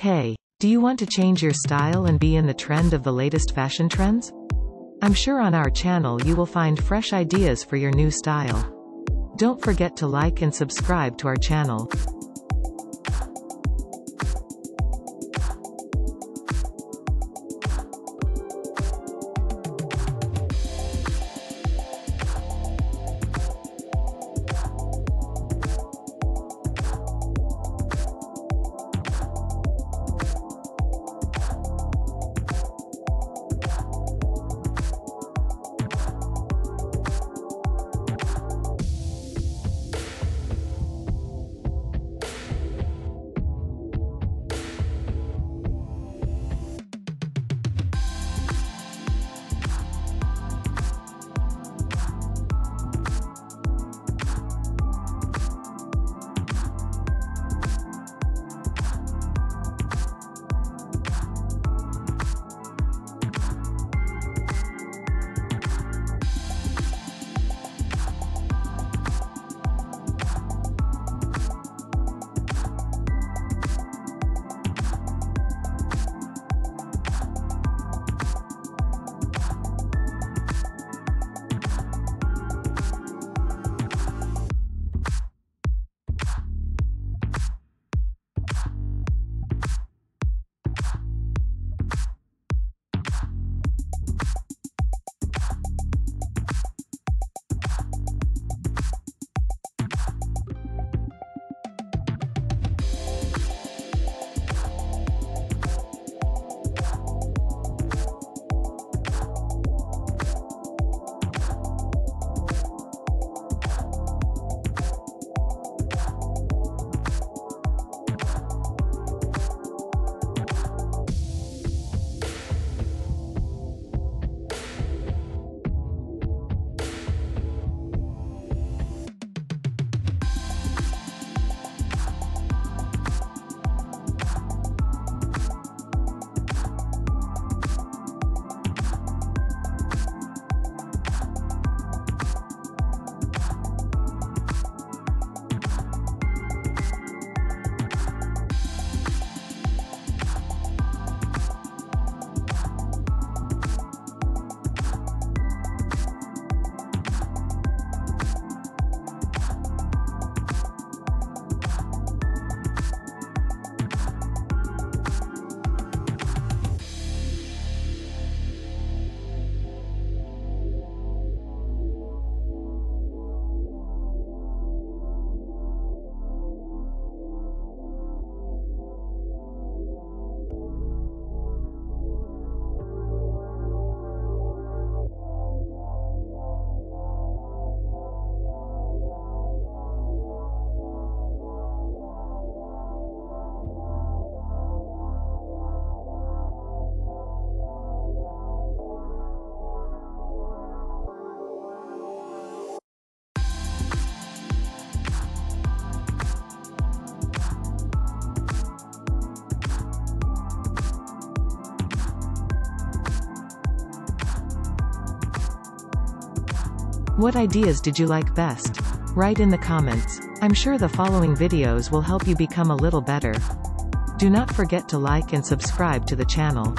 Hey, do you want to change your style and be in the trend of the latest fashion trends? I'm sure on our channel you will find fresh ideas for your new style. Don't forget to like and subscribe to our channel. What ideas did you like best? Write in the comments. I'm sure the following videos will help you become a little better. Do not forget to like and subscribe to the channel.